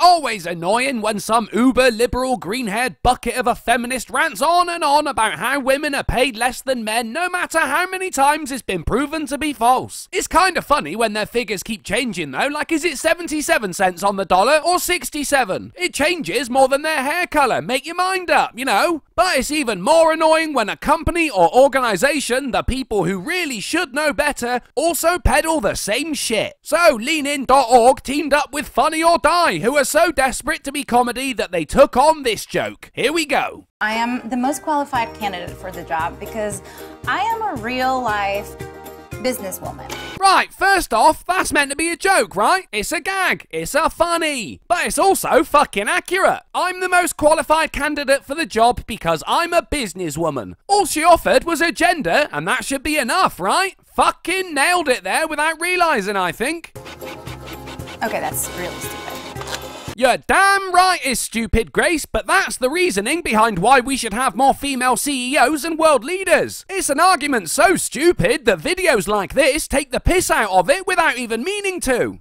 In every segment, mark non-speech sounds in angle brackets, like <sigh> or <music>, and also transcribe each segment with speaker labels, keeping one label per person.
Speaker 1: always annoying when some uber liberal green haired bucket of a feminist rants on and on about how women are paid less than men no matter how many times it's been proven to be false. It's kinda funny when their figures keep changing though, like is it 77 cents on the dollar or 67? It changes more than their hair colour, make your mind up, you know? But it's even more annoying when a company or organisation, the people who really should know better, also peddle the same shit. So leanin.org teamed up with Funny or Die, who are so desperate to be comedy that they took on this joke. Here we go.
Speaker 2: I am the most qualified candidate for the job because I am a real life businesswoman.
Speaker 1: Right, first off, that's meant to be a joke, right? It's a gag. It's a funny. But it's also fucking accurate. I'm the most qualified candidate for the job because I'm a businesswoman. All she offered was her gender, and that should be enough, right? Fucking nailed it there without realising, I think.
Speaker 2: Okay, that's really stupid.
Speaker 1: You're damn right it's stupid, Grace, but that's the reasoning behind why we should have more female CEOs and world leaders. It's an argument so stupid that videos like this take the piss out of it without even meaning to.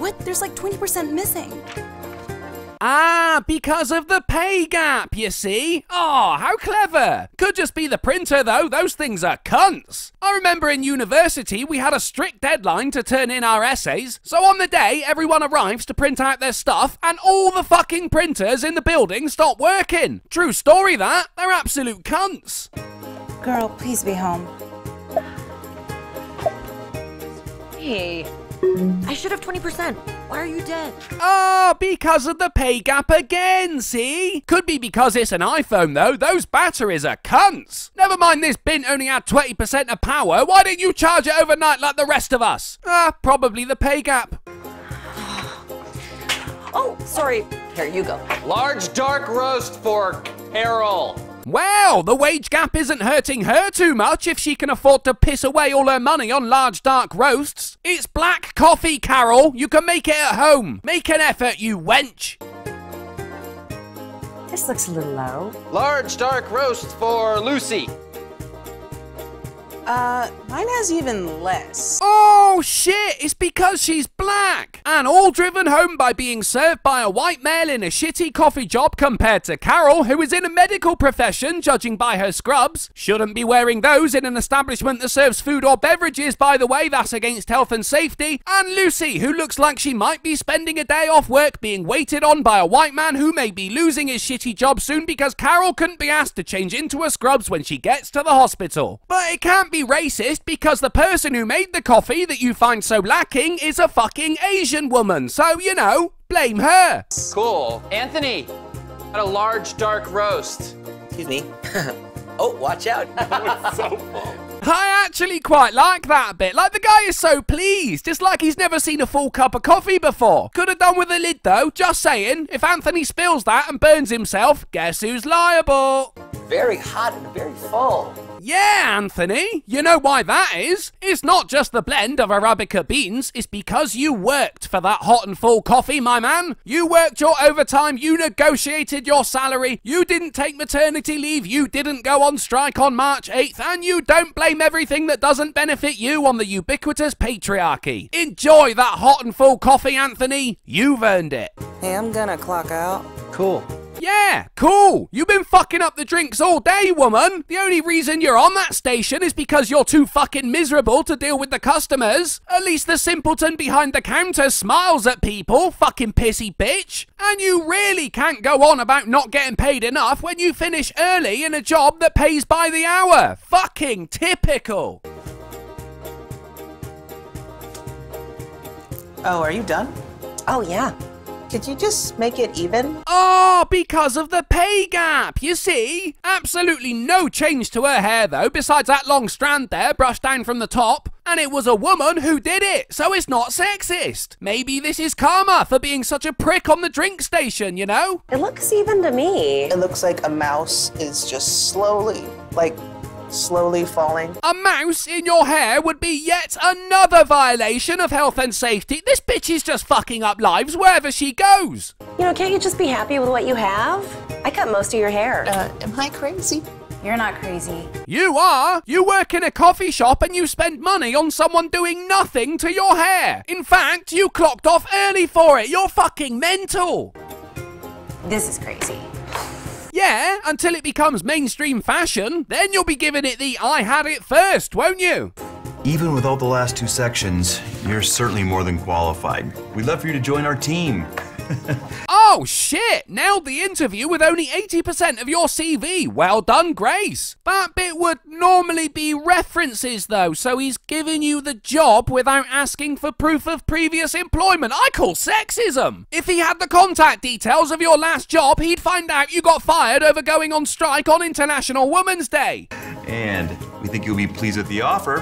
Speaker 2: What? There's like 20% missing.
Speaker 1: Ah, because of the pay gap, you see? Oh, how clever. Could just be the printer, though. Those things are cunts. I remember in university we had a strict deadline to turn in our essays, so on the day everyone arrives to print out their stuff, and all the fucking printers in the building stop working. True story, that. They're absolute cunts.
Speaker 2: Girl, please be home.
Speaker 3: Hey, I should have 20%. Why are you dead?
Speaker 1: Ah, because of the pay gap again, see? Could be because it's an iPhone, though. Those batteries are cunts. Never mind this bin only had 20% of power. Why didn't you charge it overnight like the rest of us? Ah, probably the pay gap.
Speaker 3: Oh, sorry. Here, you go.
Speaker 4: Large dark roast for Carol.
Speaker 1: Well, the wage gap isn't hurting her too much if she can afford to piss away all her money on large dark roasts. It's black coffee, Carol. You can make it at home. Make an effort, you wench.
Speaker 5: This looks a little low.
Speaker 4: Large dark roast for Lucy.
Speaker 6: Uh, mine has even less.
Speaker 1: Oh shit, it's because she's black. And all driven home by being served by a white male in a shitty coffee job compared to Carol, who is in a medical profession, judging by her scrubs. Shouldn't be wearing those in an establishment that serves food or beverages, by the way, that's against health and safety. And Lucy, who looks like she might be spending a day off work being waited on by a white man who may be losing his shitty job soon because Carol couldn't be asked to change into her scrubs when she gets to the hospital. But it can't be racist because the person who made the coffee that you find so lacking is a fucking Asian woman. So, you know, blame her.
Speaker 4: Cool. Anthony, got a large dark roast.
Speaker 7: Excuse me. <laughs> oh, watch out. <laughs>
Speaker 1: I actually quite like that bit. Like, the guy is so pleased. It's like he's never seen a full cup of coffee before. Could have done with a lid, though. Just saying. If Anthony spills that and burns himself, guess who's liable?
Speaker 7: very hot and very full.
Speaker 1: Yeah, Anthony. You know why that is? It's not just the blend of Arabica beans, it's because you worked for that hot and full coffee, my man. You worked your overtime, you negotiated your salary, you didn't take maternity leave, you didn't go on strike on March 8th, and you don't blame everything that doesn't benefit you on the ubiquitous patriarchy. Enjoy that hot and full coffee, Anthony. You've earned it.
Speaker 6: Hey, I'm gonna clock out.
Speaker 4: Cool.
Speaker 1: Yeah, cool. You've been fucking up the drinks all day, woman. The only reason you're on that station is because you're too fucking miserable to deal with the customers. At least the simpleton behind the counter smiles at people, fucking pissy bitch. And you really can't go on about not getting paid enough when you finish early in a job that pays by the hour. Fucking typical.
Speaker 6: Oh, are you done?
Speaker 5: Oh, yeah.
Speaker 6: Could you just make it even?
Speaker 1: Oh, because of the pay gap, you see? Absolutely no change to her hair, though, besides that long strand there brushed down from the top. And it was a woman who did it, so it's not sexist. Maybe this is karma for being such a prick on the drink station, you know?
Speaker 5: It looks even to me.
Speaker 6: It looks like a mouse is just slowly, like, slowly falling.
Speaker 1: A mouse in your hair would be yet another violation of health and safety. This bitch is just fucking up lives wherever she goes.
Speaker 5: You know, can't you just be happy with what you have? I cut most of your hair.
Speaker 6: Uh, am I crazy?
Speaker 2: You're not crazy.
Speaker 1: You are! You work in a coffee shop and you spend money on someone doing nothing to your hair. In fact, you clocked off early for it. You're fucking mental.
Speaker 2: This is crazy.
Speaker 1: Yeah, until it becomes mainstream fashion. Then you'll be giving it the I had it first, won't you?
Speaker 8: Even without the last two sections, you're certainly more than qualified. We'd love for you to join our team. <laughs>
Speaker 1: Oh shit! Nailed the interview with only 80% of your CV. Well done, Grace. That bit would normally be references though, so he's giving you the job without asking for proof of previous employment. I call sexism. If he had the contact details of your last job, he'd find out you got fired over going on strike on International Women's Day.
Speaker 8: And we think you'll be pleased with the offer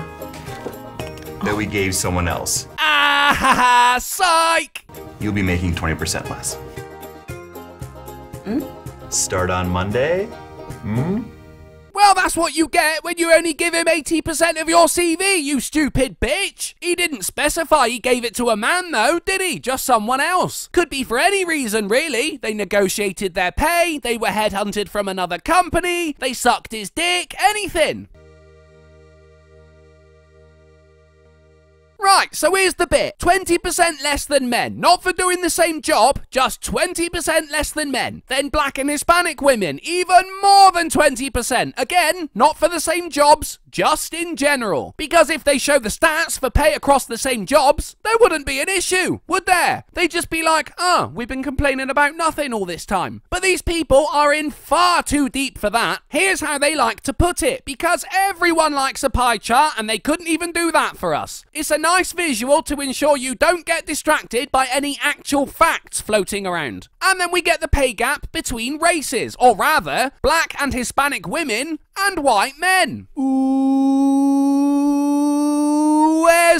Speaker 8: that we gave someone else.
Speaker 1: Ah ha ha! Psych!
Speaker 8: You'll be making 20% less. Start on Monday? Hmm?
Speaker 1: Well, that's what you get when you only give him 80% of your CV, you stupid bitch! He didn't specify he gave it to a man, though, did he? Just someone else. Could be for any reason, really. They negotiated their pay, they were headhunted from another company, they sucked his dick, anything. Right, so here's the bit 20% less than men. Not for doing the same job, just 20% less than men. Then black and Hispanic women, even more than 20%. Again, not for the same jobs, just in general. Because if they show the stats for pay across the same jobs, there wouldn't be an issue, would there? They'd just be like, oh, we've been complaining about nothing all this time. But these people are in far too deep for that. Here's how they like to put it. Because everyone likes a pie chart and they couldn't even do that for us. It's a nice visual to ensure you don't get distracted by any actual facts floating around. And then we get the pay gap between races, or rather, black and Hispanic women and white men. Ooh,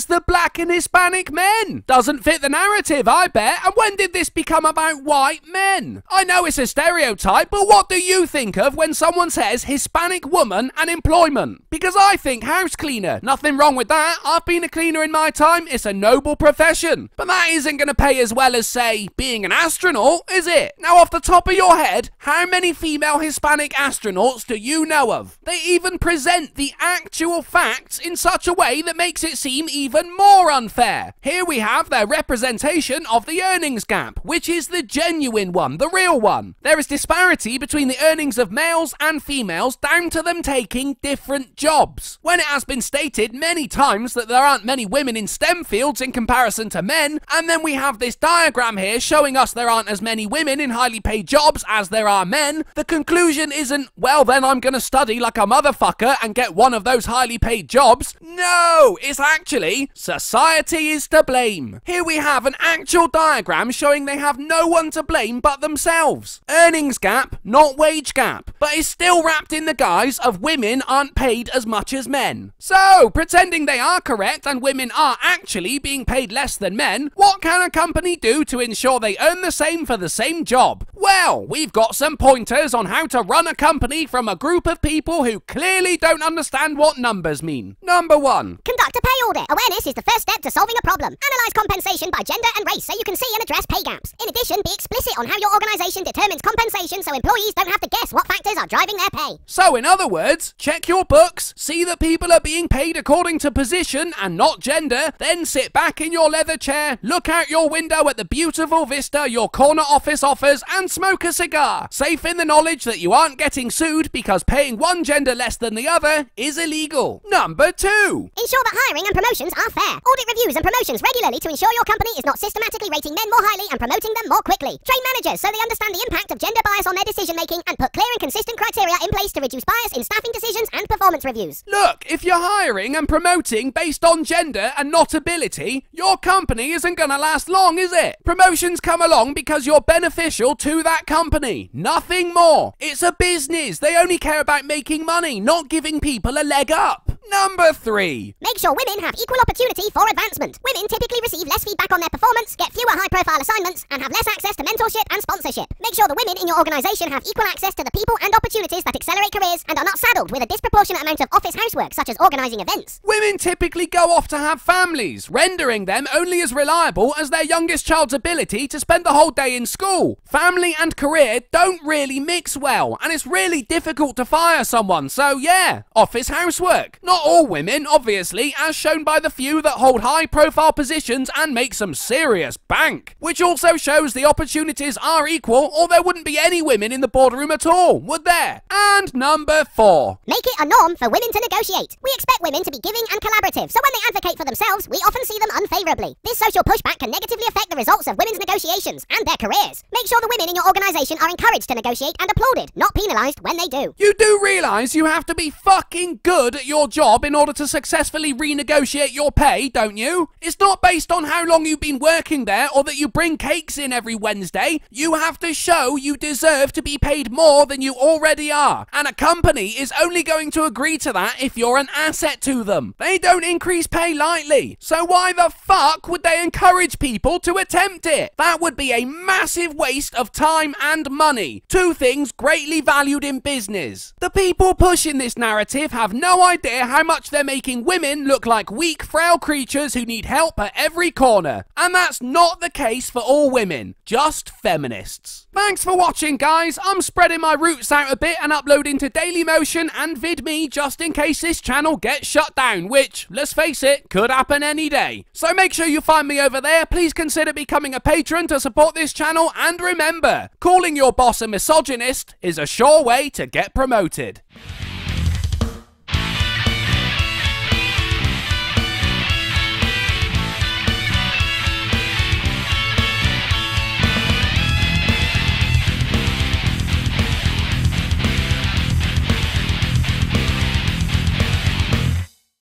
Speaker 1: where's the black and Hispanic men? Doesn't fit the narrative, I bet. And when did this become about white men? I know it's a stereotype, but what do you think of when someone says Hispanic woman and employment? Because I think house cleaner. Nothing wrong with that. I've been a cleaner in my time. It's a noble profession. But that isn't going to pay as well as, say, being an astronaut, is it? Now, off the top of your head, how many female Hispanic astronauts do you know of? They even present the actual facts in such a way that makes it seem even more unfair. Here we have their representation of the earnings gap, which is the genuine one, the real one. There is disparity between the earnings of males and females down to them taking different jobs. When it has been stated many times that there aren't many women in STEM fields in comparison to men, and then we have this diagram here showing us there aren't as many women in highly paid jobs as there are men, the conclusion isn't, well then I'm gonna study like a motherfucker and get one of those highly paid jobs. No, it's actually society is to blame. Here we have an actual diagram showing they have no one to blame but themselves. Earnings gap, not wage gap, but it's still wrapped in the guise of women aren't paid as much as men. So, pretending they are correct and women are actually being paid less than men, what can a company do to ensure they earn the same for the same job? Well, we've got some pointers on how to run a company from a group of people who clearly don't understand what numbers mean. Number one,
Speaker 9: Conduct a pay audit. Awareness is the first step to solving a problem. Analyze compensation by gender and race so you can see and address pay gaps. In addition, be explicit on how your organization determines compensation so employees don't have to guess what factors are driving their pay.
Speaker 1: So, in other words, check your books, see that people are being paid according to position and not gender, then sit back in your leather chair, look out your window at the beautiful vista your corner office offers, and smoke a cigar, safe in the knowledge that you aren't getting sued because paying one gender less than the other is illegal. Number two.
Speaker 9: Ensure that hiring and promotions are fair. Audit reviews and promotions regularly to ensure your company is not systematically rating men more highly and promoting them more quickly. Train managers so they understand the impact of gender bias on their decision making and put clear and consistent criteria in place to reduce bias in staffing decisions and performance reviews.
Speaker 1: Look, if you're hiring and promoting based on gender and not ability, your company isn't gonna last long, is it? Promotions come along because you're beneficial to that company. Nothing more. It's a business. They only care about making money, not giving people a leg up. Number 3.
Speaker 9: Make sure women have equal opportunity for advancement. Women typically receive less feedback on their performance, get fewer high profile assignments, and have less access to mentorship and sponsorship. Make sure the women in your organisation have equal access to the people and opportunities that accelerate careers and are not saddled with a disproportionate amount of office housework, such as organising events.
Speaker 1: Women typically go off to have families, rendering them only as reliable as their youngest child's ability to spend the whole day in school. Family and career don't really mix well, and it's really difficult to fire someone, so yeah, office housework. Not all women, obviously, as shown by the few that hold high profile positions and make some serious bank. Which also shows the opportunities are equal, or there wouldn't be any women in the boardroom at all, would there? And number four.
Speaker 9: Make it a norm for women to negotiate. We expect women to be giving and collaborative, so when they advocate for themselves, we often see them unfavourably. This social pushback can negatively affect the results of women's negotiations and their careers. Make sure the women in your organisation are encouraged to negotiate and applauded, not penalised when they do.
Speaker 1: You do realise you have to be fucking good at your job in order to successfully renegotiate your pay, don't you? It's not based on how long you've been working there or that you bring cakes in every Wednesday. You have to show you deserve to be paid more than you already are. And a company is only going to agree to that if you're an asset to them. They don't increase pay lightly. So why the fuck would they encourage people to attempt it? That would be a massive waste of time and money. Two things greatly valued in business. The people pushing this narrative have no idea how much they're making women look like weak, frail creatures who need help at every corner. And that's not the case for all women, just feminists. Thanks for watching, guys. I'm spreading my roots out a bit and uploading to Dailymotion and VidMe just in case this channel gets shut down, which, let's face it, could happen any day. So make sure you find me over there. Please consider becoming a patron to support this channel. And remember, calling your boss a misogynist is a sure way to get promoted.